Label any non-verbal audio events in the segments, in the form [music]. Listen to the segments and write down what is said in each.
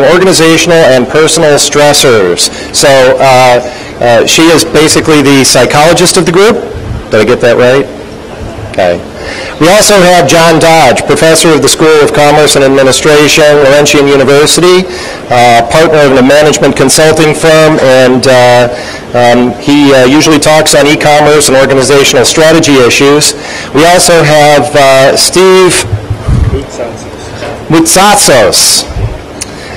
organizational and personal stressors. So uh, uh, she is basically the psychologist of the group. Did I get that right? Okay. We also have John Dodge, professor of the School of Commerce and Administration, Laurentian University, uh, partner of a management consulting firm, and uh, um, he uh, usually talks on e-commerce and organizational strategy issues. We also have uh, Steve Moutsatsos.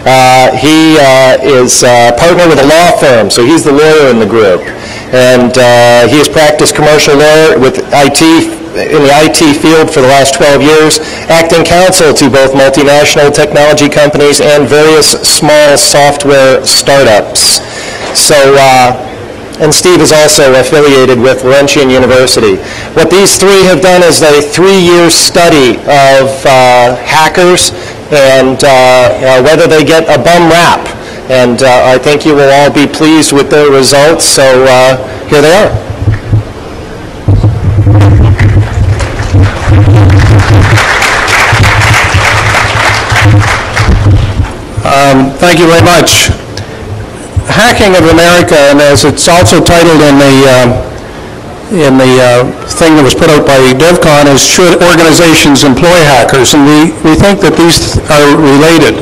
Uh, he uh, is uh, partner with a law firm, so he's the lawyer in the group. And uh, he has practiced commercial law with IT, in the IT field for the last 12 years, acting counsel to both multinational technology companies and various small software startups. So, uh, and Steve is also affiliated with Laurentian University. What these three have done is a three-year study of uh, hackers and uh, uh, whether they get a bum rap. And uh, I think you will all be pleased with their results, so here they are. Um, Thank you very much. Hacking of America, and as it's also titled in the, uh, in the uh, thing that was put out by DEF CON, is should organizations employ hackers? And we, we think that these are related,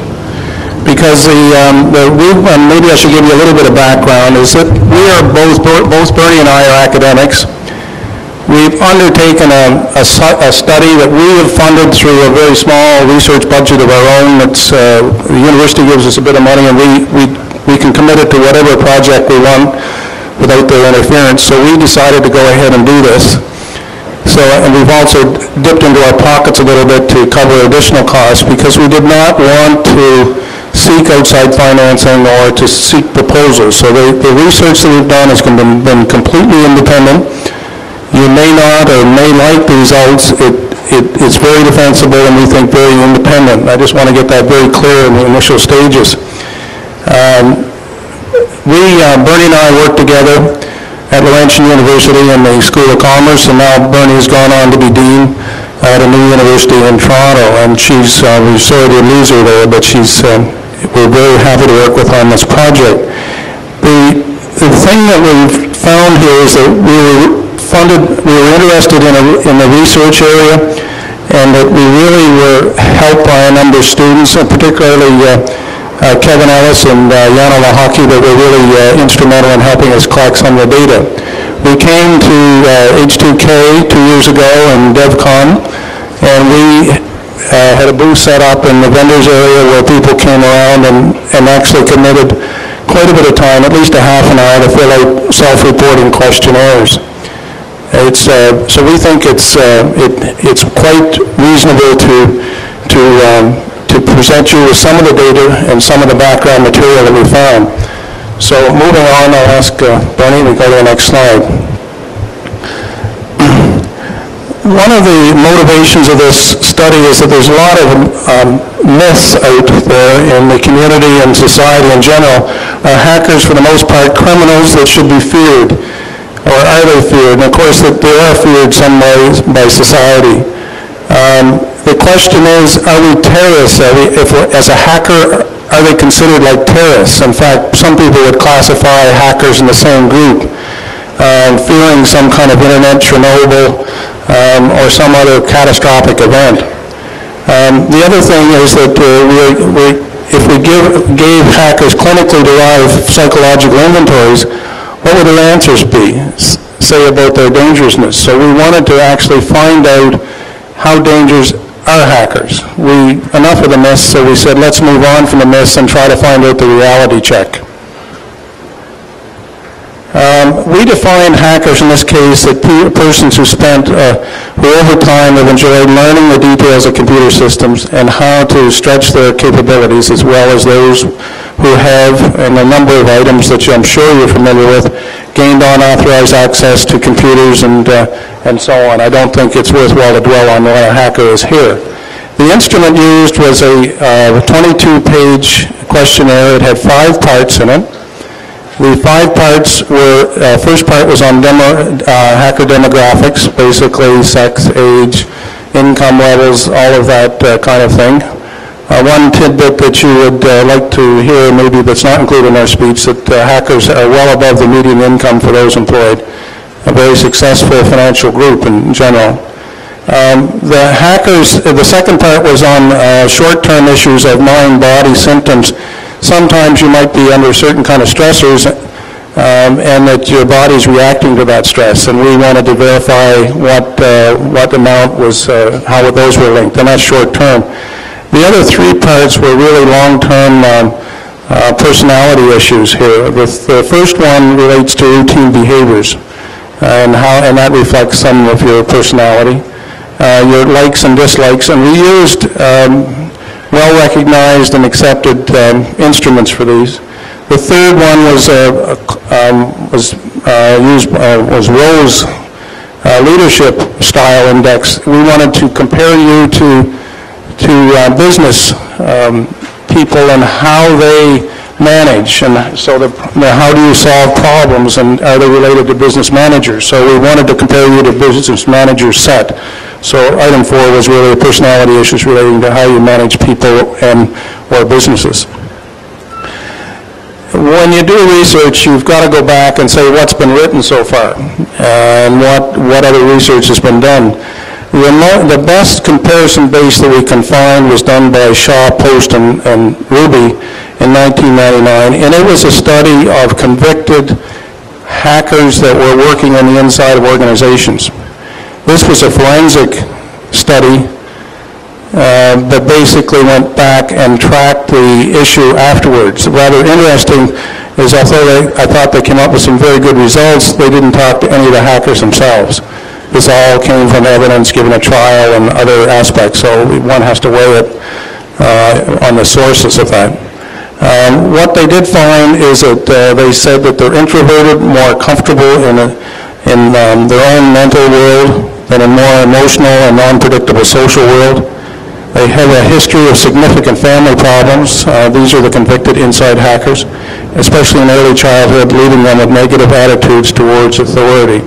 because the, um, the, we- and maybe I should give you a little bit of background, is that we are both, both Bernie and I are academics. We've undertaken a, a a study that we have funded through a very small research budget of our own. It's, uh, the university gives us a bit of money, and we, we, we can commit it to whatever project we want without their interference. So we decided to go ahead and do this. So, and we've also dipped into our pockets a little bit to cover additional costs, because we did not want to seek outside financing or to seek proposals. So the, the research that we've done has been, been completely independent. You may not or may like the results. It, it, it's very defensible and we think very independent. I just want to get that very clear in the initial stages. Um, we, uh, Bernie and I worked together at Laurentian University in the School of Commerce, and now Bernie has gone on to be dean at a new university in Toronto, and she's, uh, we're sorry to lose her there, but she's, um, we're very happy to work with her on this project. The, the thing that we've found here is that we were funded, we were interested in, a, in the research area, and that we really were helped by a number of students, and particularly uh, uh, Kevin Ellis and uh, Jana Lahaki, that were really uh, instrumental in helping us collect some of the data. We came to uh, H2K two years ago in DEF CON, and we uh, had a booth set up in the vendors area where people came around and, and actually committed quite a bit of time, at least a half an hour, to fill out self-reporting questionnaires. It's, uh, so we think it's, uh, it, it's quite reasonable to, to, um, to present you with some of the data and some of the background material that we found. So moving on, I'll ask uh, Bernie to go to the next slide. [clears throat] One of the motivations of this study is that there's a lot of um, myths out there in the community and society in general. Are hackers, for the most part, criminals that should be feared? Or are they feared? And of course, that they are feared some ways by society. Um, The question is, are we terrorists? Are we, if, as a hacker, are they considered like terrorists? In fact, some people would classify hackers in the same group, um, fearing some kind of internet Chernobyl um, or some other catastrophic event. Um, The other thing is that uh, we- we- if we give- gave hackers clinically derived psychological inventories, what would their answers be, say about their dangerousness? So we wanted to actually find out how dangerous are hackers. We, enough of the myths, so we said, let's move on from the myths and try to find out the reality check. Um, We define hackers in this case as pe- persons who spent, uh, who over time have enjoyed learning the details of computer systems and how to stretch their capabilities, as well as those who have, and a number of items that I'm sure you're familiar with, gained unauthorized access to computers and, uh, and so on. I don't think it's worthwhile to dwell on what a hacker is here. The instrument used was a uh, 22-page questionnaire. It had five parts in it. The five parts were, uh, first part was on demo, uh, hacker demographics, basically sex, age, income levels, all of that uh, kind of thing. Uh, one tidbit that you would uh, like to hear, maybe that's not included in our speech, that uh, hackers are well above the median income for those employed, a very successful financial group in general. Um, The hackers, the second part was on uh, short-term issues of mind-body symptoms. Sometimes you might be under certain kind of stressors, um, and that your body's reacting to that stress, and we wanted to verify what, uh, what amount was, uh, how those were linked, and that's short-term. The other three parts were really long-term um, uh, personality issues here. The the first one relates to routine behaviors, and how, and that reflects some of your personality, uh, your likes and dislikes, and we used um, well-recognized and accepted um, instruments for these. The third one was, uh, um, was uh, used, uh, was Rowe's uh, Leadership Style Index. We wanted to compare you to, to uh, business um, people and how they manage, and so the, how do you solve problems, and are they related to business managers? So we wanted to compare you to business manager set. So item four was really personality issues relating to how you manage people and, or businesses when you do research, you've got to go back and say what's been written so far and what, what other research has been done. The, best comparison base that we can find was done by Shaw, Post, and, and Ruby in 1999, and it was a study of convicted hackers that were working on the inside of organizations. This was a forensic study uh, that basically went back and tracked the issue afterwards. Rather interesting is although they, I thought they came up with some very good results, they didn't talk to any of the hackers themselves. This all came from evidence given a trial and other aspects, so one has to weigh it uh, on the sources of that. Um, What they did find is that uh, they said that they're introverted, more comfortable in, a- in um, their own mental world than a more emotional and non-predictable social world. They have a history of significant family problems. Uh, These are the convicted inside hackers, especially in early childhood, leaving them with negative attitudes towards authority.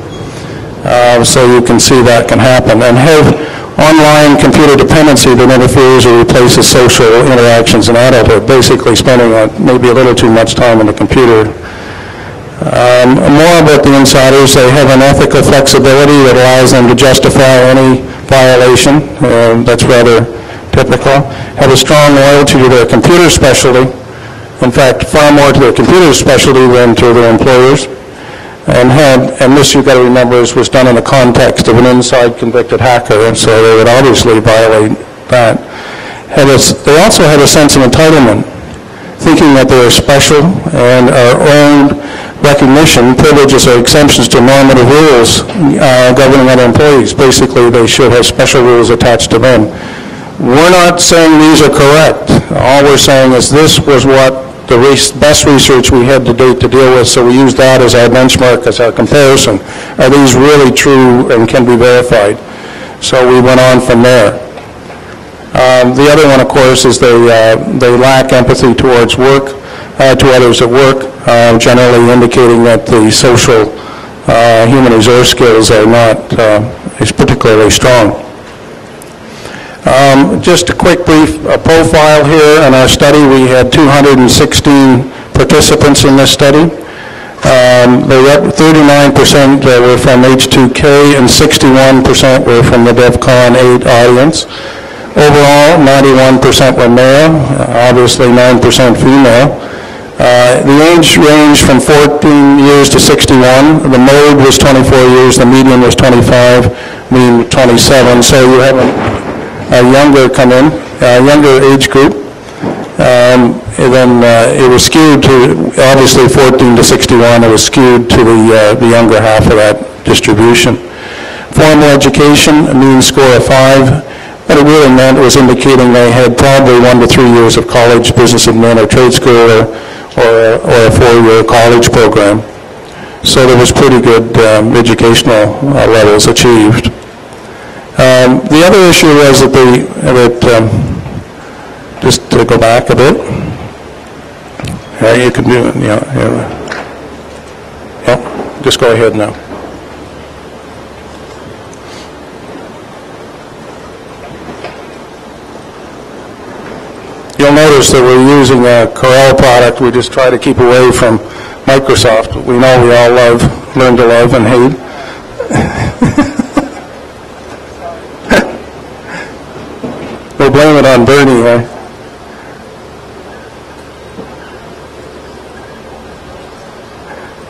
Uh, So you can see that can happen. And have online computer dependency that interferes or replaces social interactions in adulthood, basically spending uh, maybe a little too much time on the computer um, More about the insiders, they have an ethical flexibility that allows them to justify any violation, uh, that's rather typical, have a strong loyalty to their computer specialty, in fact, far more to their computer specialty than to their employers, and had, and this you've got to remember, is was done in the context of an inside convicted hacker, and so they would obviously violate that. Had a They also had a sense of entitlement, thinking that they are special and are earned recognition, privileges or exemptions to normative rules uh, governing other employees. Basically, they should have special rules attached to them. We're not saying these are correct. All we're saying is this was what the best research we had to date to deal with, so we used that as our benchmark, as our comparison. Are these really true and can be verified? So we went on from there. Um, The other one, of course, is they, uh, they lack empathy towards work, uh, to others at work, uh, generally indicating that the social, uh, human resource skills are not, uh, is particularly strong. Just a quick brief uh, profile here. In our study, we had 216 participants in this study. Um, They rep- 39% were from H2K and 61% were from the DEF CON 8 audience. Overall, 91% were male, uh, obviously 9% female. Uh, The age ranged from 14 years to 61. The mode was 24 years, the median was 25, mean 27. So you have a younger come in, a younger age group. Um, And then uh, it was skewed to, obviously 14 to 61, it was skewed to the uh, the younger half of that distribution. Formal education, a mean score of five. What it really meant was indicating they had probably one to three years of college, business admin, or trade school, or or a- or a four-year college program. So there was pretty good um, educational uh, levels achieved. Um, The other issue was that the, that, um, just to go back a bit, you can do, it, yeah, yeah. Yeah, just go ahead now. You'll notice that we're using a Corel product. We just try to keep away from Microsoft. We know we all love, learn to love and hate. Blame it on Bernie, eh?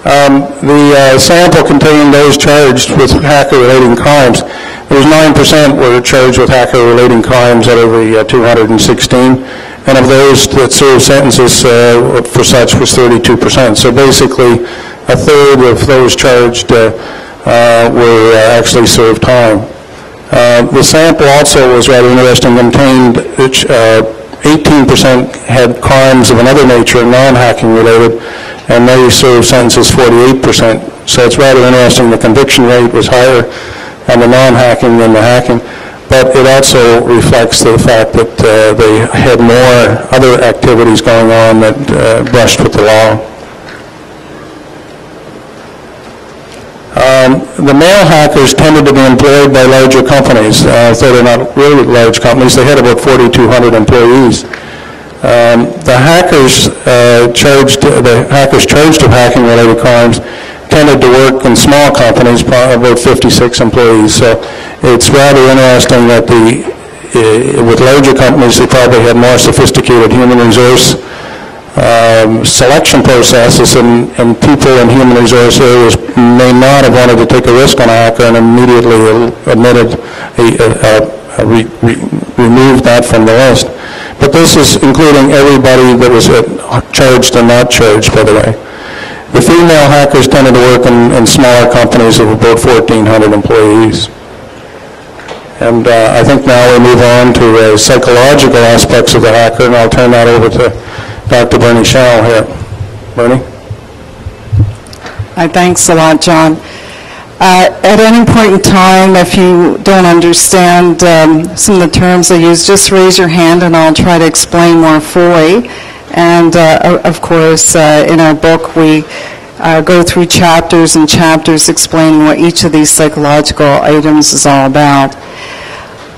Um, The uh, sample contained those charged with hacker-related crimes. There was 9% were charged with hacker-related crimes out of the uh, 216, and of those that served sentences uh, for such was 32%. So basically, a third of those charged uh, uh, were uh, actually served time. Uh, The sample also was rather interesting, contained uh, 18% had crimes of another nature, non-hacking related, and they served sentences 48%. So it's rather interesting, the conviction rate was higher on the non-hacking than the hacking, but it also reflects the fact that uh, they had more other activities going on that uh, brushed with the law. Um, The male hackers tended to be employed by larger companies, uh, though they're not really large companies. They had about 4,200 employees. Um, The hackers uh, charged, the hackers charged of hacking-related crimes tended to work in small companies, about 56 employees. So it's rather interesting that the, uh, with larger companies, they probably had more sophisticated human resource um, selection processes, and, and people in human resource areas may not have wanted to take a risk on a hacker and immediately admitted, a- a- a- re- re- removed that from the list. But this is including everybody that was uh, charged and not charged, by the way. The female hackers tended to work in, in smaller companies of about 1,400 employees. And uh, I think now we move on to uh, psychological aspects of the hacker, and I'll turn that over to Dr. Bernie Schell here. Bernie? Hi, Thanks a lot, John. Uh, At any point in time, if you don't understand um, some of the terms I use, just raise your hand and I'll try to explain more fully. And uh, of course, uh, in our book, we uh, go through chapters and chapters explaining what each of these psychological items is all about.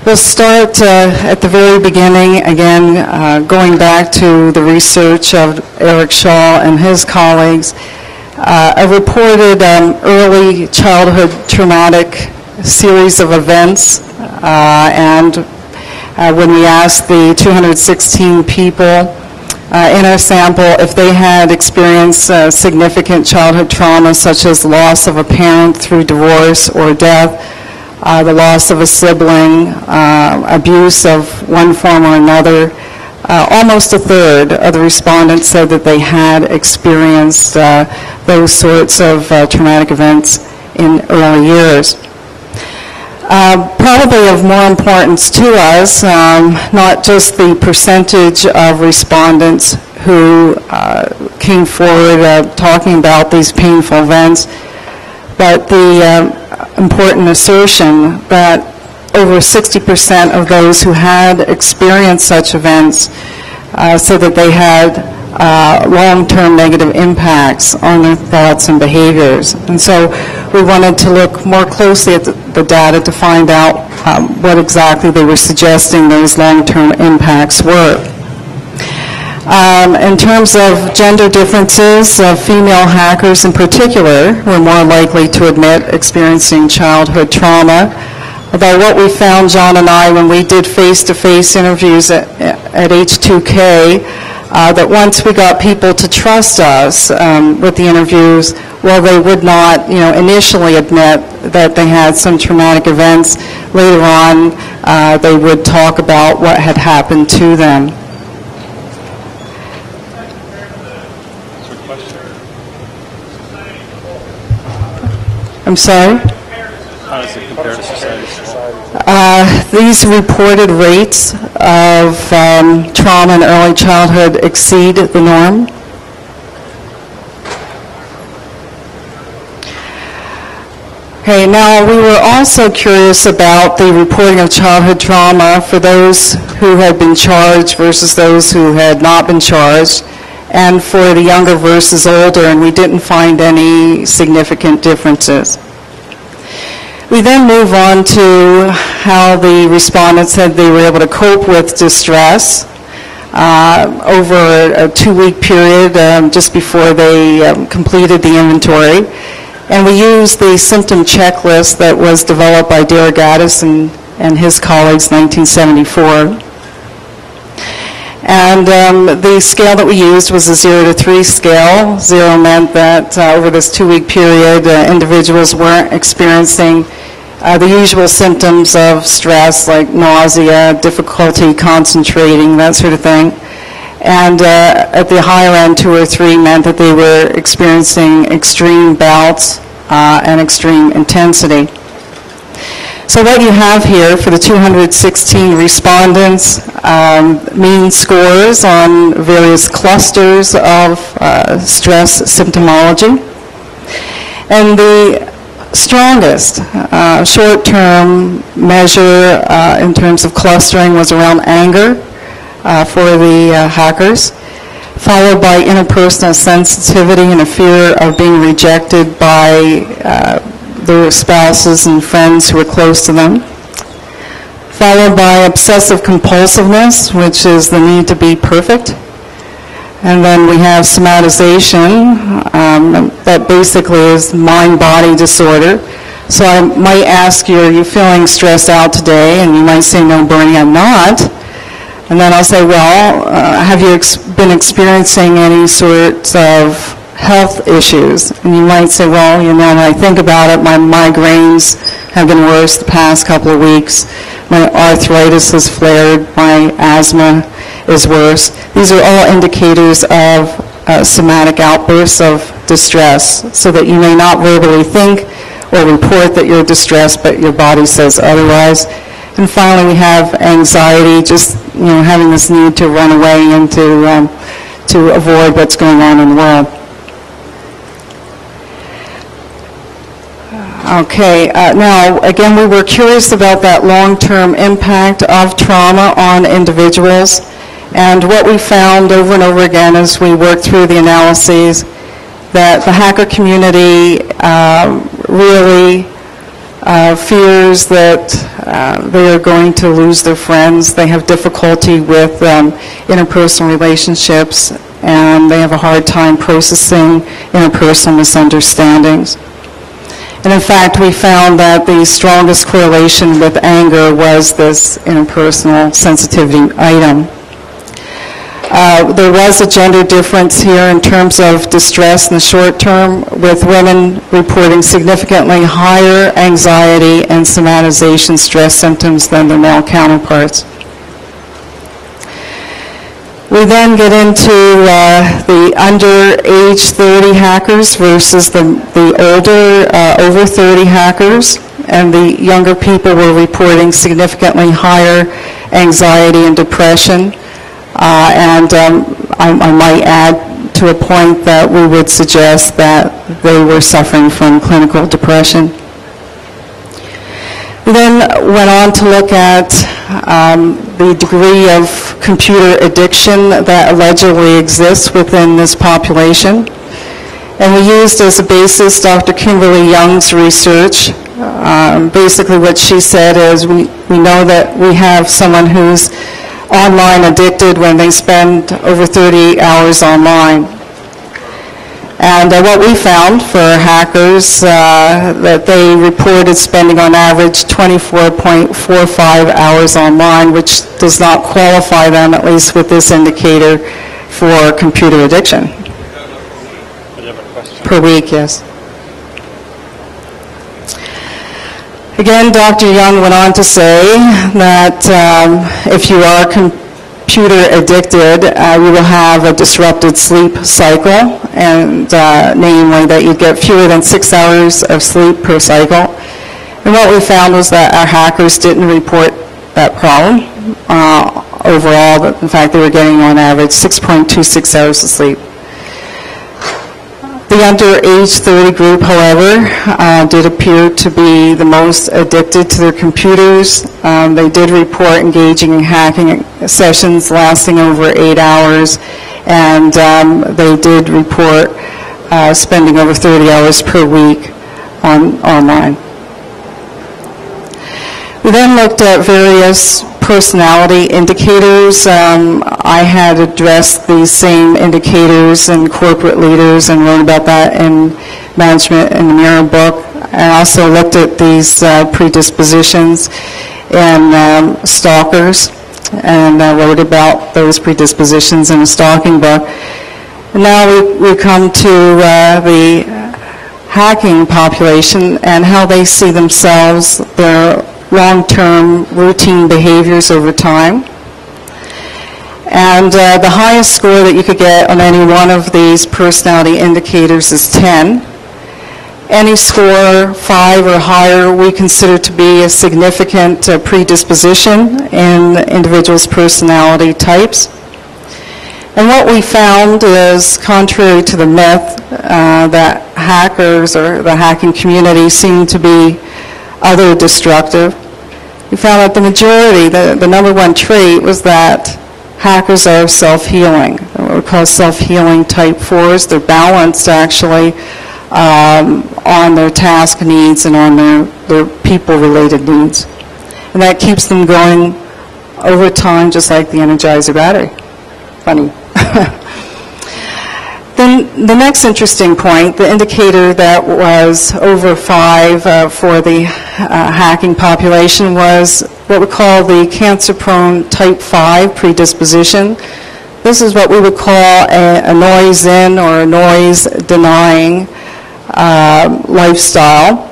We'll start uh, at the very beginning, again, uh, going back to the research of Eric Shaw and his colleagues. Uh, A reported um, early childhood traumatic series of events, uh, and uh, when we asked the 216 people uh, in our sample if they had experienced significant childhood trauma such as loss of a parent through divorce or death, uh, the loss of a sibling, uh, abuse of one form or another. Uh, Almost a third of the respondents said that they had experienced uh, those sorts of uh, traumatic events in early years. Uh, Probably of more importance to us, um, not just the percentage of respondents who came forward talking about these painful events, but the uh, important assertion that over 60% of those who had experienced such events uh, said that they had uh, long-term negative impacts on their thoughts and behaviors. And so we wanted to look more closely at the the data to find out um, what exactly they were suggesting those long-term impacts were. Um, In terms of gender differences, uh, female hackers in particular were more likely to admit experiencing childhood trauma. Although what we found, John and I, when we did face-to-face interviews at at H2K, uh, that once we got people to trust us um, with the interviews, well, they would not, you know, initially admit that they had some traumatic events, later on, uh, they would talk about what had happened to them. I'm sorry? How does it compare to society? Uh, These reported rates of um, trauma in early childhood exceed the norm. Okay, now, we were also curious about the reporting of childhood trauma for those who had been charged versus those who had not been charged, and for the younger versus older, and we didn't find any significant differences. We then move on to how the respondents said they were able to cope with distress. uh, over a- two-week period, um, just before they um, completed the inventory. And we used the symptom checklist that was developed by Derogatis and and his colleagues in 1974. And um, the scale that we used was a zero to three scale. Zero meant that uh, over this two-week period, uh, individuals weren't experiencing uh, the usual symptoms of stress, like nausea, difficulty concentrating, that sort of thing. And uh, at the higher end, two or three meant that they were experiencing extreme bouts uh, and extreme intensity. So what you have here for the 216 respondents, um, mean scores on various clusters of uh, stress symptomology. And the strongest uh, short-term measure uh, in terms of clustering was around anger uh, for the uh, hackers, followed by interpersonal sensitivity and a fear of being rejected by uh, their spouses and friends who are close to them, followed by obsessive compulsiveness, which is the need to be perfect. And then we have somatization, um, that basically is mind-body disorder. So I might ask you, are you feeling stressed out today? And you might say, no, Bernie, I'm not. And then I'll say, well, uh, have you ex- been experiencing any sort of health issues? And you might say, well, you know, when I think about it, my migraines have been worse the past couple of weeks. My arthritis has flared, my asthma is worse. These are all indicators of uh, somatic outbursts of distress, so that you may not verbally think or report that you're distressed, but your body says otherwise. And finally, we have anxiety, just, you know, having this need to run away and to, um, to avoid what's going on in the world. Okay, uh, now, again, we were curious about that long-term impact of trauma on individuals, and what we found over and over again as we worked through the analyses, that the hacker community um, really uh, fears that uh, they are going to lose their friends. They have difficulty with um, interpersonal relationships, and they have a hard time processing interpersonal misunderstandings. And in fact, we found that the strongest correlation with anger was this interpersonal sensitivity item. Uh, There was a gender difference here in terms of distress in the short term, with women reporting significantly higher anxiety and somatization stress symptoms than their male counterparts. We then get into uh, the under age 30 hackers versus the the older, uh, over 30 hackers, and the younger people were reporting significantly higher anxiety and depression. Uh, And um, I I might add to a point that we would suggest that they were suffering from clinical depression. We then went on to look at um, the degree of computer addiction that allegedly exists within this population. And we used as a basis Dr. Kimberly Young's research. Um, Basically, what she said is, we we know that we have someone who's online addicted when they spend over 30 hours online. And uh, what we found for hackers, uh, that they reported spending on average 24.45 hours online, which does not qualify them, at least with this indicator, for computer addiction. Per week, yes. Again, Dr. Young went on to say that um, if you are computer addicted, uh, you will have a disrupted sleep cycle, and uh, namely that you get fewer than six hours of sleep per cycle. And what we found was that our hackers didn't report that problem uh, overall, but in fact, they were getting on average 6.26 hours of sleep. The under age 30 group, however, uh, did appear to be the most addicted to their computers. Um, They did report engaging in hacking sessions lasting over eight hours, and um, they did report uh, spending over 30 hours per week on online. We then looked at various personality indicators. Um, I had addressed these same indicators and corporate leaders and wrote about that in Management in the Mirror book. I also looked at these uh, predispositions in um, stalkers and uh, wrote about those predispositions in a stalking book. And now we, we come to uh, the hacking population and how they see themselves, their long-term routine behaviors over time. And uh, the highest score that you could get on any one of these personality indicators is 10. Any score 5 or higher we consider to be a significant uh, predisposition in individuals' personality types. And what we found is, contrary to the myth uh, that hackers or the hacking community seem to be other destructive, we found that the majority, the, the number one trait was that hackers are self-healing, what we call self-healing type 4s. They're balanced, actually, um, on their task needs and on their, their people-related needs. And that keeps them going over time, just like the Energizer battery. Funny. [laughs] Then the next interesting point, the indicator that was over five uh, for the uh, hacking population was what we call the cancer-prone type 5 predisposition. This is what we would call a, a noise-in or a noise-denying uh, lifestyle.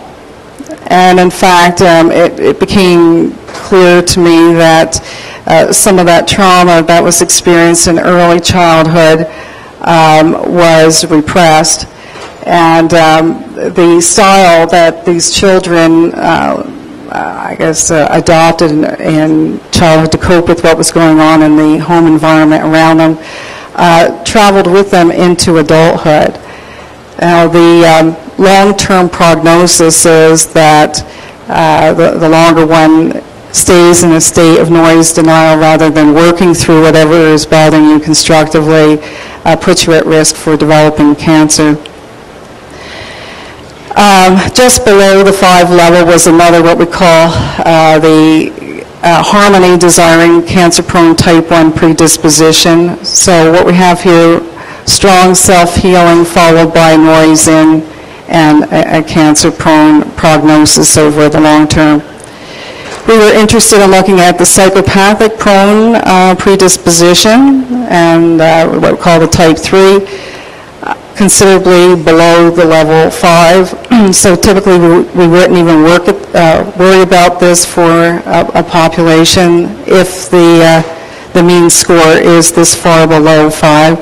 And in fact, um, it, it became clear to me that uh, some of that trauma that was experienced in early childhood um, was repressed. And um, the style that these children, uh, I guess, uh, adopted in, in childhood to cope with what was going on in the home environment around them, uh, traveled with them into adulthood. Now, the um, long-term prognosis is that uh, the, the longer one stays in a state of noise denial rather than working through whatever is bothering you constructively, uh, puts you at risk for developing cancer. Um, just below the five level was another what we call uh, the uh, harmony desiring cancer-prone type 1 predisposition. So what we have here, strong self-healing followed by noise in and a, a cancer-prone prognosis over the long term. We were interested in looking at the psychopathic prone uh, predisposition and uh, what we call the type 3, uh, considerably below the level 5. [clears throat] so typically we, we wouldn't even work uh, worry about this for a, a population if the, uh, the mean score is this far below 5.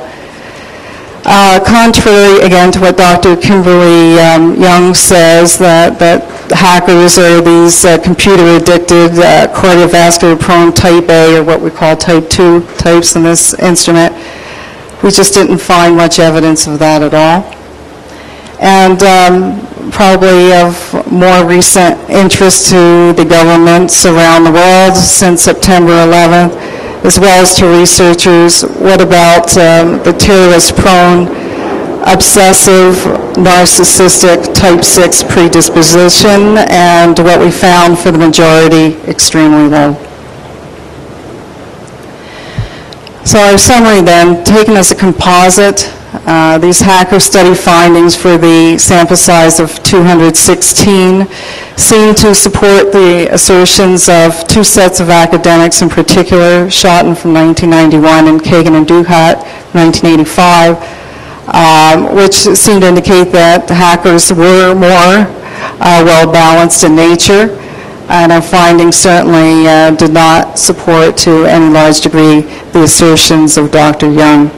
Uh, contrary, again, to what Dr. Kimberly um, Young says, that, that hackers are these uh, computer-addicted, uh, cardiovascular-prone type A, or what we call type 2 types in this instrument. We just didn't find much evidence of that at all. And um, probably of more recent interest to the governments around the world since September 11th, as well as to researchers, what about um, the terrorist-prone, obsessive, narcissistic type 6 predisposition, and what we found for the majority, extremely low. So our summary then, taken as a composite, uh, these hacker study findings for the sample size of 216 seem to support the assertions of two sets of academics in particular, Shotton from 1991 and Kagan and Duhat 1985, um, which seem to indicate that hackers were more uh, well-balanced in nature, and our findings certainly uh, did not support to any large degree the assertions of Dr. Young.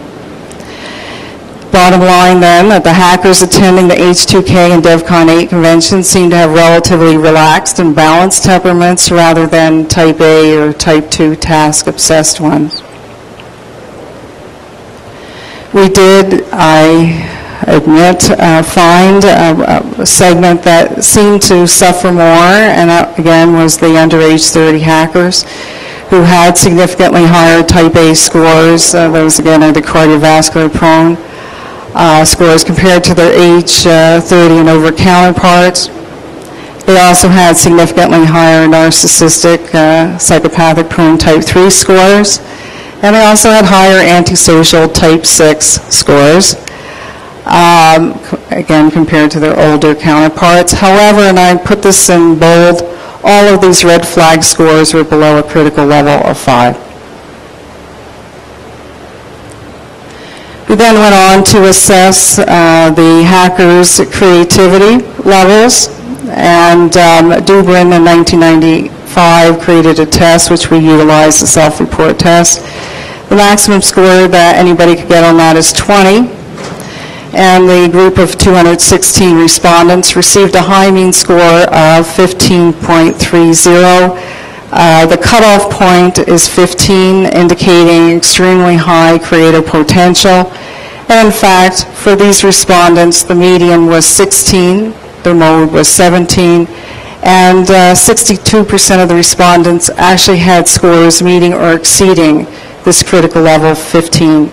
Bottom line then, that the hackers attending the H2K and DEF CON 8 conventions seem to have relatively relaxed and balanced temperaments rather than type A or type 2 task-obsessed ones. We did, I admit, uh, find a, a segment that seemed to suffer more, and that again was the under age 30 hackers who had significantly higher type A scores. Uh, those again are the cardiovascular prone uh, scores compared to their age uh, 30 and over counterparts. They also had significantly higher narcissistic, uh, psychopathic prone type 3 scores. And they also had higher antisocial type 6 scores, um, again, compared to their older counterparts. However, and I put this in bold, all of these red flag scores were below a critical level of 5. Then went on to assess uh, the hackers' creativity levels, and um, Dubrin in 1995 created a test which we utilized, the self-report test. The maximum score that anybody could get on that is 20, and the group of 216 respondents received a high mean score of 15.30. Uh, The cutoff point is 15, indicating extremely high creative potential. And in fact, for these respondents, the median was 16, the mode was 17, and uh, 62% of the respondents actually had scores meeting or exceeding this critical level of 15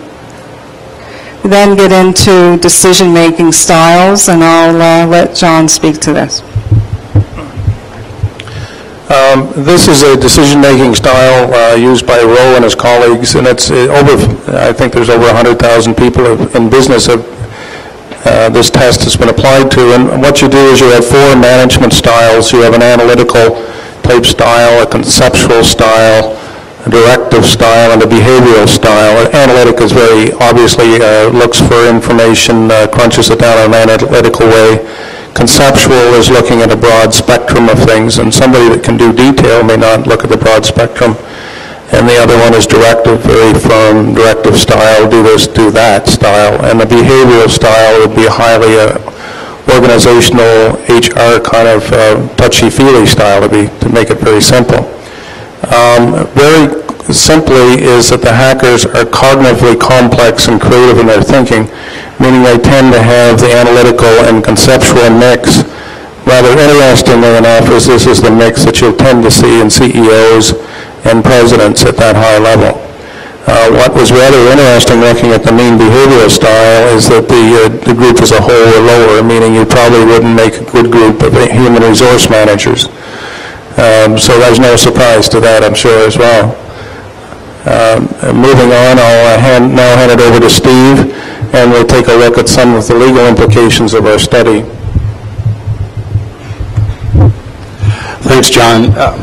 then get into decision-making styles, and I'll uh, let John speak to this. Um, This is a decision-making style uh, used by Rowe and his colleagues, and it's uh, over, I think there's over 100,000 people in business that uh, this test has been applied to. And what you do is you have four management styles. You have an analytical type style, a conceptual style, a directive style, and a behavioral style. Analytic is very, obviously, uh, looks for information, uh, crunches it down in an analytical way. Conceptual is looking at a broad spectrum of things, and somebody that can do detail may not look at the broad spectrum. And the other one is directive, very firm, directive style, do this, do that style. And the behavioral style would be highly uh, organizational, HR kind of uh, touchy-feely style, to be, to make it very simple. Um, Very simply is that the hackers are cognitively complex and creative in their thinking, meaning they tend to have the analytical and conceptual mix. Rather interestingly enough, is this is the mix that you'll tend to see in CEOs and presidents at that high level. Uh, What was rather interesting looking at the mean behavioral style is that the uh, the group as a whole were lower, meaning you probably wouldn't make a good group of human resource managers. Um, So there's no surprise to that, I'm sure, as well. Um, uh, Moving on, I'll uh, hand- now hand it over to Steve, and we'll take a look at some of the legal implications of our study. Thanks, John. Uh,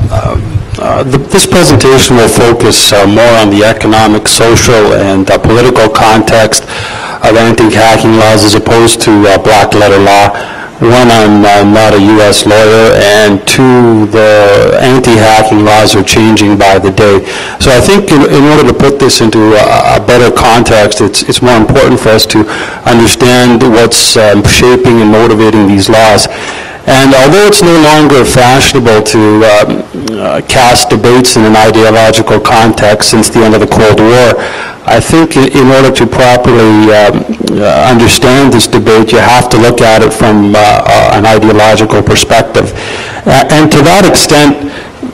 uh, the- This presentation will focus uh, more on the economic, social, and uh, political context of anti-hacking laws as opposed to uh, black letter law. One, I'm not a U.S. lawyer, and two, the anti-hacking laws are changing by the day. So I think in in order to put this into a a better context, it's it's more important for us to understand what's um, shaping and motivating these laws. And although it's no longer fashionable to um, uh, cast debates in an ideological context since the end of the Cold War, I think in order to properly um, understand this debate, you have to look at it from uh, uh, an ideological perspective. And to that extent,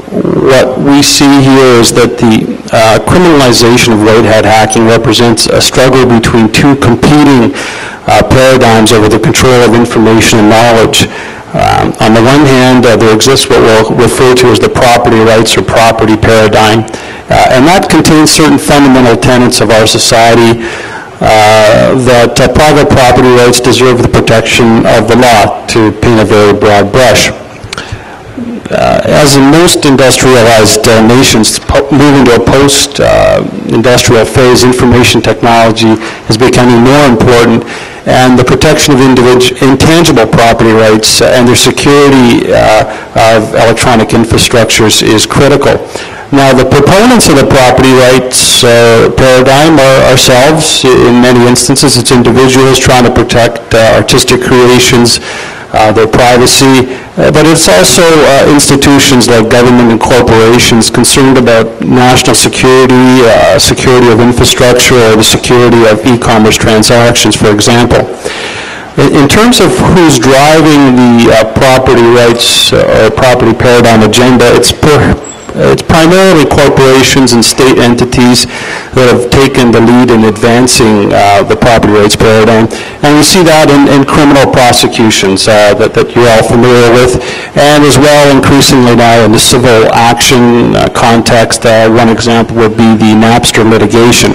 what we see here is that the uh, criminalization of hat hacking represents a struggle between two competing uh, paradigms over the control of information and knowledge. Um, On the one hand, uh, there exists what we'll refer to as the property rights or property paradigm, uh, and that contains certain fundamental tenets of our society that uh, private property rights deserve the protection of the law, to paint a very broad brush. Uh, As in most industrialized uh, nations, moving to a post-industrial phase, information technology is becoming more important, and the protection of intangible property rights uh, and their security uh, of electronic infrastructures is critical. Now, the proponents of the property rights uh, paradigm are ourselves. In many instances, it's individuals trying to protect uh, artistic creations, uh, their privacy, uh, but it's also uh, institutions like government and corporations concerned about national security, uh, security of infrastructure, or the security of e-commerce transactions, for example. In terms of who's driving the property rights or property paradigm agenda, it's per- it's primarily corporations and state entities that have taken the lead in advancing uh, the property rights paradigm. And we see that in in criminal prosecutions uh, that that you're all familiar with, and as well increasingly now in the civil action uh, context. Uh, One example would be the Napster litigation.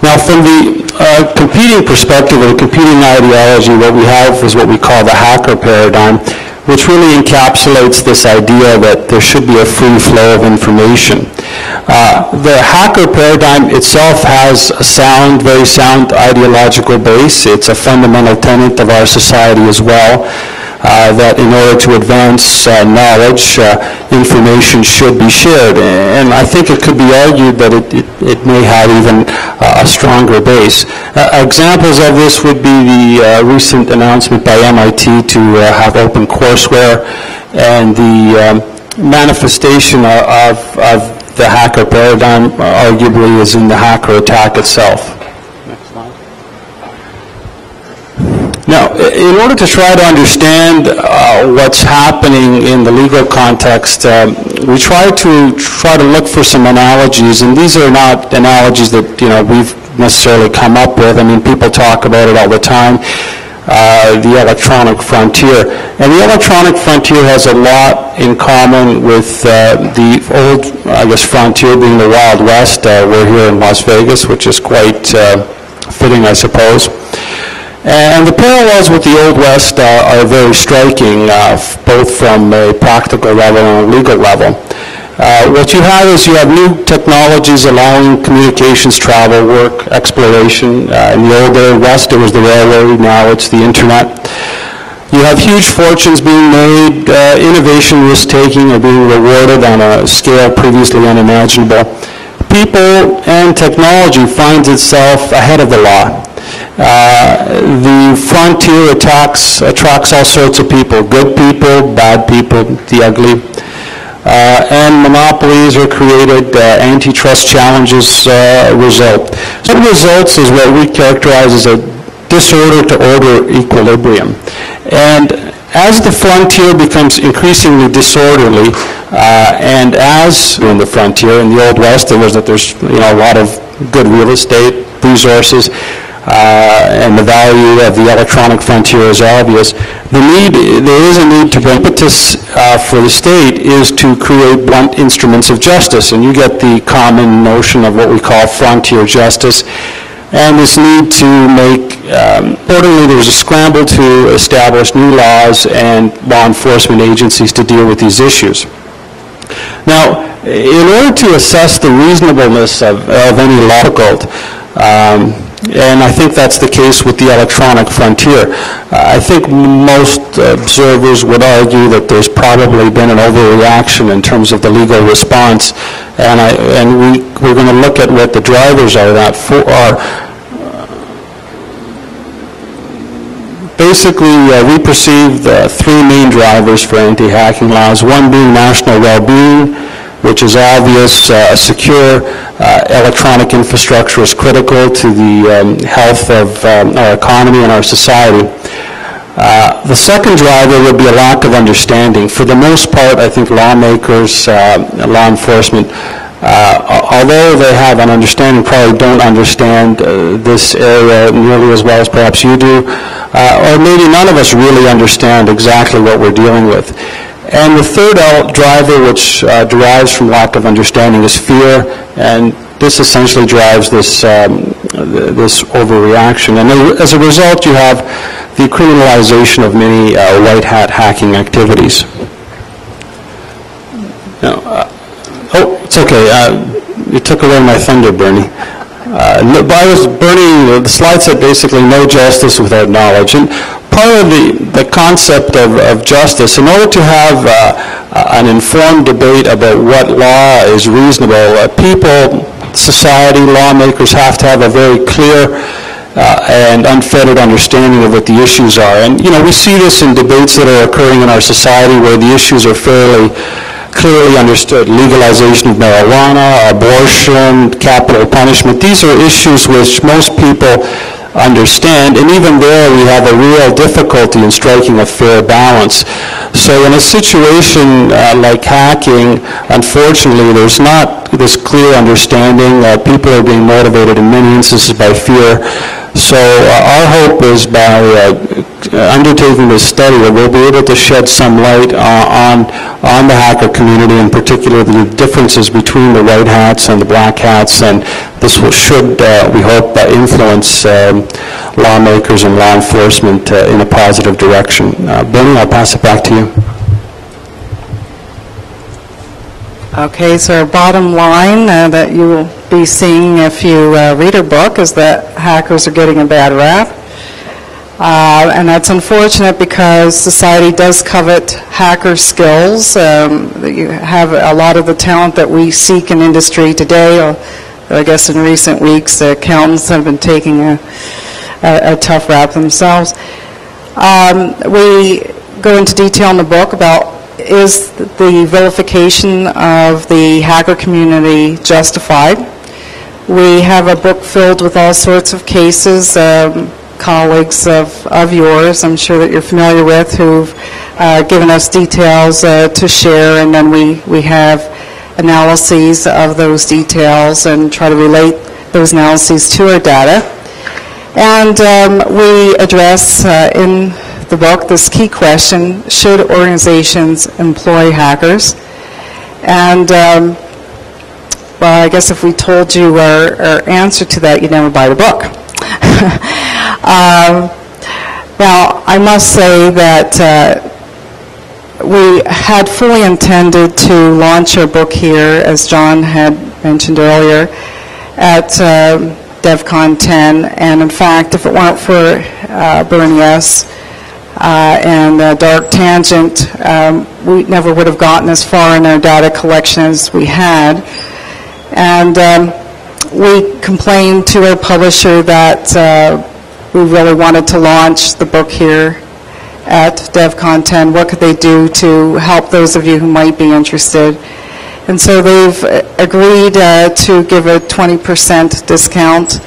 Now, from the uh, competing perspective or the competing ideology, what we have is what we call the hacker paradigm, which really encapsulates this idea that there should be a free flow of information. Uh, The hacker paradigm itself has a sound, very sound ideological base. It's a fundamental tenet of our society as well, uh, that in order to advance uh, knowledge, uh, information should be shared. And I think it could be argued that it- it it may have even uh, a stronger base. Uh, Examples of this would be the recent announcement by MIT to have open courseware, and the um, manifestation of of the hacker paradigm arguably is in the hacker attack itself. Now, in order to try to understand uh, what's happening in the legal context, um, we try to try to look for some analogies, and these are not analogies that, you know, we've necessarily come up with. I mean, people talk about it all the time, uh, the electronic frontier. And the electronic frontier has a lot in common with uh, the old, I guess, frontier being the Wild West. Uh, We're here in Las Vegas, which is quite uh, fitting, I suppose. And the parallels with the Old West uh, are very striking, uh, both from a practical level and a legal level. Uh, What you have is you have new technologies allowing communications, travel, work, exploration. Uh, In the Old West, it was the railway, now it's the internet. You have huge fortunes being made, uh, innovation risk-taking are being rewarded on a scale previously unimaginable. People and technology finds itself ahead of the law. Uh, The frontier attacks, attracts all sorts of people, good people, bad people, the ugly. Uh, And monopolies are created, uh, antitrust challenges uh, result. So what results is what we characterize as a disorder to order equilibrium. And as the frontier becomes increasingly disorderly, uh, and as in the frontier, in the Old West, it was that there's, you know, a lot of good real estate, resources, uh, and the value of the electronic frontier is obvious. The need, there is a need to bring impetus uh, for the state is to create blunt instruments of justice, and you get the common notion of what we call frontier justice, and this need to make, um, accordingly, there's a scramble to establish new laws and law enforcement agencies to deal with these issues. Now, in order to assess the reasonableness of, of any law, um, and I think that's the case with the electronic frontier. Uh, I think most observers would argue that there's probably been an overreaction in terms of the legal response, and I, and we, we're going to look at what the drivers are that for, are. Basically, uh, we perceive the three main drivers for anti-hacking laws, one being national well-being, which is obvious, uh, a secure uh, electronic infrastructure is critical to the um, health of um, our economy and our society. Uh, The second driver would be a lack of understanding. For the most part, I think lawmakers, uh, law enforcement, uh, although they have an understanding, probably don't understand uh, this area nearly as well as perhaps you do, or maybe none of us really understand exactly what we're dealing with. And the third driver, which uh, derives from lack of understanding, is fear, and this essentially drives this, um, th- this overreaction. And as a result, you have the criminalization of many uh, white hat hacking activities. Now, uh, Oh, it's okay, Uh, you took away my thunder, Bernie. Uh, but I was, Bernie, the slide said basically no justice without knowledge. And part of the, the concept of, of justice, in order to have uh, an informed debate about what law is reasonable, uh, people, society, lawmakers have to have a very clear uh, and unfettered understanding of what the issues are. And, you know, we see this in debates that are occurring in our society where the issues are fairly clearly understood. Legalization of marijuana, abortion, capital punishment, these are issues which most people understand, and even there, we have a real difficulty in striking a fair balance. So in a situation uh, like hacking, unfortunately, there's not this clear understanding. Uh, People are being motivated in many instances by fear. So uh, our hope is by uh, undertaking this study that we'll be able to shed some light uh, on, on the hacker community, in particular the differences between the white hats and the black hats, and this will, should, uh, we hope, uh, influence um, lawmakers and law enforcement uh, in a positive direction. Uh, Benny, I'll pass it back to you. Okay, so our bottom line uh, that you will be seeing if you uh, read our book is that hackers are getting a bad rap. Uh, And that's unfortunate because society does covet hacker skills. Um, You have a lot of the talent that we seek in industry today, or I guess in recent weeks, accountants have been taking a a a tough rap themselves. Um, We go into detail in the book about is the vilification of the hacker community justified? We have a book filled with all sorts of cases, um, colleagues of of yours, I'm sure that you're familiar with, who've uh, given us details uh, to share, and then we we have analyses of those details and try to relate those analyses to our data. And um, we address uh, in the book this key question, should organizations employ hackers? And, um, well, I guess if we told you our, our answer to that, you'd never buy the book. [laughs] um, now, I must say that uh, we had fully intended to launch our book here, as John had mentioned earlier, at um, DEF CON 10, and in fact, if it weren't for uh, uh, and uh, Dark Tangent, um, we never would have gotten as far in our data collection as we had. And um, we complained to our publisher that uh, we really wanted to launch the book here at DEF CON 10. What could they do to help those of you who might be interested? And so they've uh, agreed uh, to give a 20% discount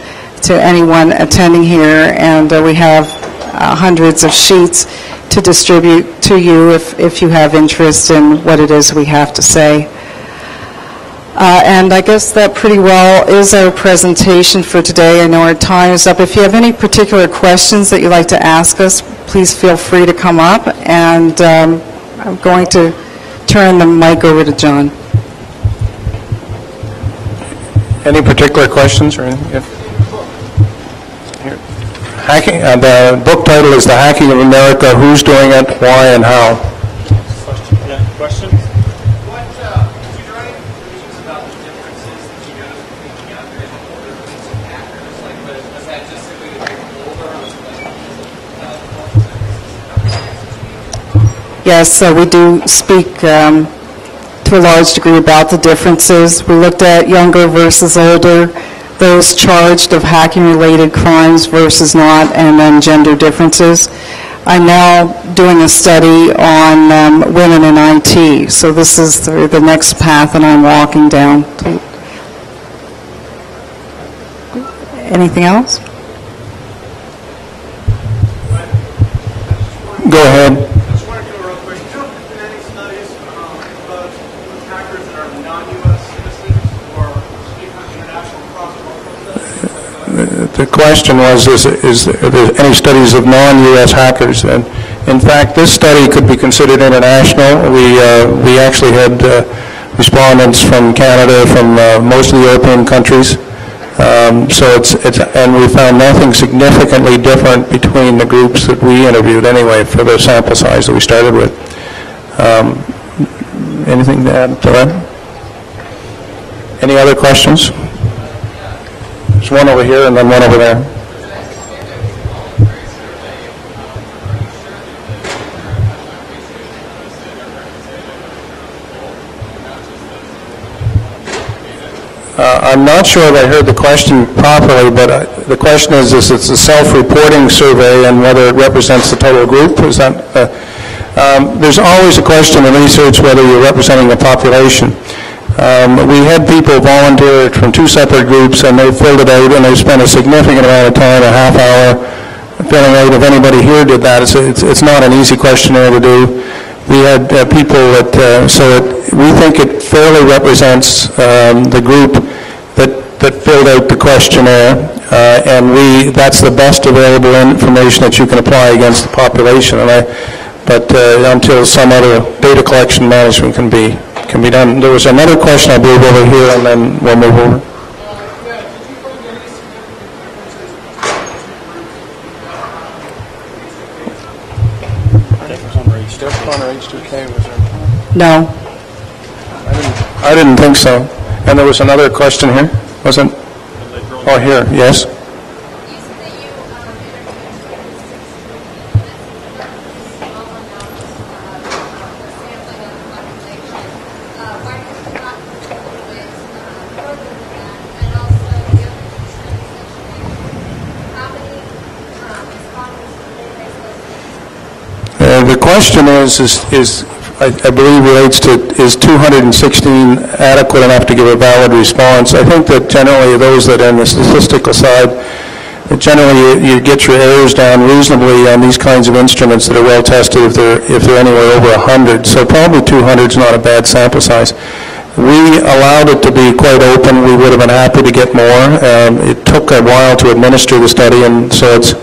to anyone attending here, and uh, we have uh, hundreds of sheets to distribute to you if, if you have interest in what it is we have to say. Uh, And I guess that pretty well is our presentation for today. I know our time is up. If you have any particular questions that you'd like to ask us, please feel free to come up, and um, I'm going to turn the mic over to John. Any particular questions or anything? Here. Hacking, uh, the book title is The Hacking of America, Who's Doing It, Why, and How. Yes, we do speak um, to a large degree about the differences. We looked at younger versus older, those charged of hacking-related crimes versus not, and then gender differences. I'm now doing a study on um, women in IT, so this is the the next path that I'm walking down. Anything else? Go ahead. I just wanted to do a real quick, you know, if there's been any studies, um, about hackers that are non-US citizens or speak on international cross-border The question was, is is there any studies of non-U.S. hackers? And in fact, this study could be considered international. We uh, we actually had uh, respondents from Canada, from uh, most of the European countries. Um, So it's, it's and we found nothing significantly different between the groups that we interviewed anyway, for the sample size that we started with. Um, Anything to add to that? Any other questions? There's one over here and then one over there. Uh, I'm not sure if I heard the question properly, but uh, the question is, is it's a self-reporting survey and whether it represents the total group? Is that, uh, um, there's always a question in research whether you're representing the population. Um, We had people volunteer from two separate groups, and they filled it out, and they spent a significant amount of time, a half hour, filling out. If anybody here did that, it's, it's it's not an easy questionnaire to do. We had uh, people that, uh, so it- we think it fairly represents um, the group that that filled out the questionnaire. uh, and we, that's the best available information that you can apply against the population, and I, but uh, until some other data collection management can be, can be done. There was another question, I believe, over here, and then we'll move over. No. I didn't think so. And there was another question here, wasn't? Oh, here, yes? You said that you um, interviewed students all on that sampling of the population. Uh, Why did you not pursue it uh, further than that? And also, the other concern is that you mentioned how many um, respondents did they raise Uh, The question is, is, is, I I believe relates to, is 216 adequate enough to give a valid response? I think that generally those that are on the statistical side, that generally you- you get your errors down reasonably on these kinds of instruments that are well-tested if they're, if they're anywhere over 100. So probably 200 is not a bad sample size. We allowed it to be quite open. We would have been happy to get more. Um, It took a while to administer the study, and so it's,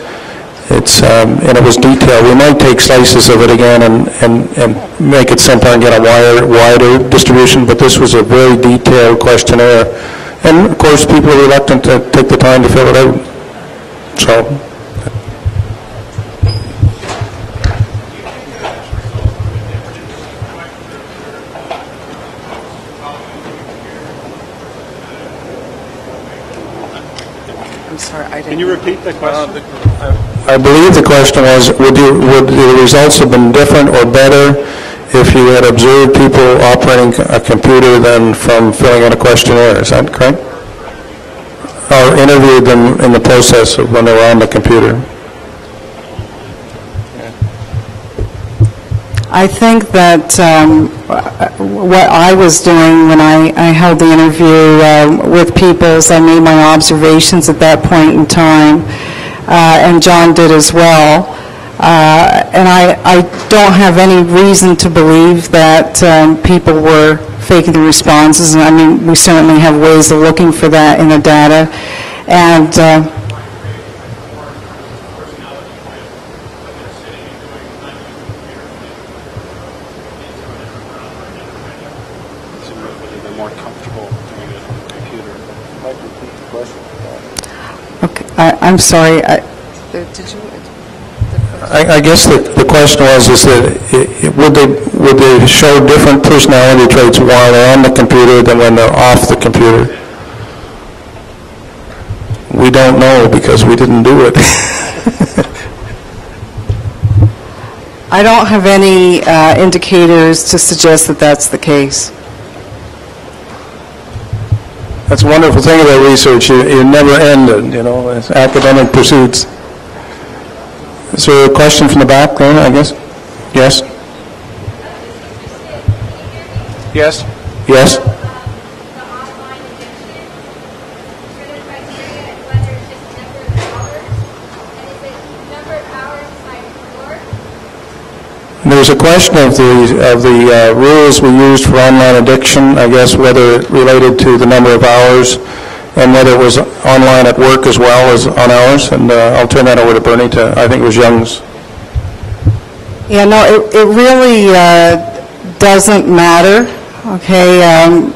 it's, um, and it was detailed. We might take slices of it again and, and, and make it simpler and get a wider, wider distribution, but this was a very detailed questionnaire. And of course, people are reluctant to take the time to fill it out. So, I'm sorry, I Can you repeat the question? I believe the question was, would you, would the results have been different or better if you had observed people operating a computer than from filling out a questionnaire? Is that correct? Or interviewed them in the process of when they were on the computer? I think that um, what I was doing when I I held the interview um, with people is I made my observations at that point in time, uh, and John did as well. Uh, And I I don't have any reason to believe that um, people were faking the responses. I mean, we certainly have ways of looking for that in the data. And I'm sorry, I- did you? I I guess the the question was, is that i- i- would they, would they show different personality traits while they're on the computer than when they're off the computer? We don't know because we didn't do it. [laughs] I don't have any uh, indicators to suggest that that's the case. That's a wonderful thing about research, you you never end, it, you know, it's academic pursuits. Is there a question from the back there, I guess? Yes? Yes? Yes? There's a question of the, of the uh, rules we used for online addiction, I guess, whether it related to the number of hours and whether it was online at work as well as on hours, and uh, I'll turn that over to Bernie to, I think it was Young's. Yeah, no, it it really uh, doesn't matter, okay? Um,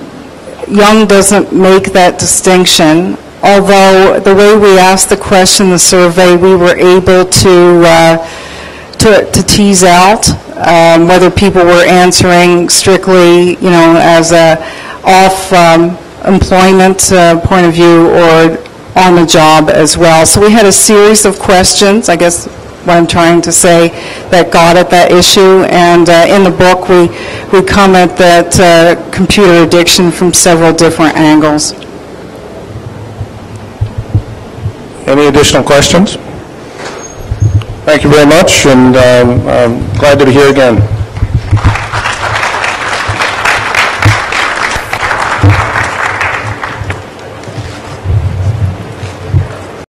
Young doesn't make that distinction, although the way we asked the question, the survey, we were able to uh, to to tease out um, whether people were answering strictly, you know, as a off um, employment uh, point of view or on the job as well. So we had a series of questions, I guess what I'm trying to say, that got at that issue. And uh, in the book, we we come at that uh, computer addiction from several different angles. Any additional questions? Thank you very much, and um, I'm glad to be here again.